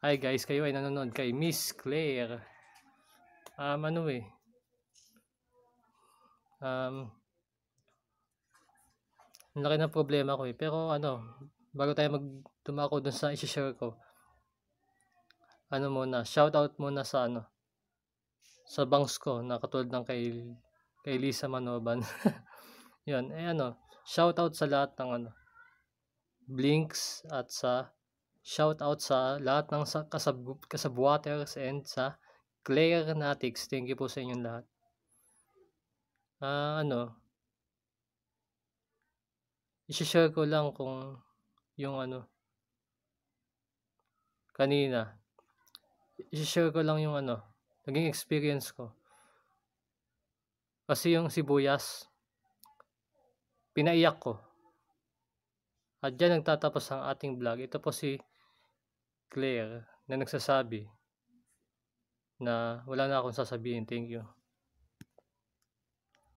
Hi guys, kayo ay nanonood kay Miss Claire. Um, ano eh. Um, ang laki ng problema ko eh. Pero ano, bago tayo mag dumako dun sa isi-share ko. Ano muna, shout out muna sa ano. Sa banks ko na katulad ng kay kay Lisa Manoban. 'Yun, eh ano, shout out sa lahat ng ano Blinks at sa shout out sa lahat ng sa, kasab kasabwaters and sa Claire Natics. Thank you po sa inyong lahat. Ah, ano, i-share ko lang kung yung ano. Kanina. I-share ko lang yung ano naging experience ko. Kasi yung sibuyas pinaiyak ko at dyan nagtatapos ang ating vlog. Ito po si Claire na nagsasabi na wala na akong sasabihin. Thank you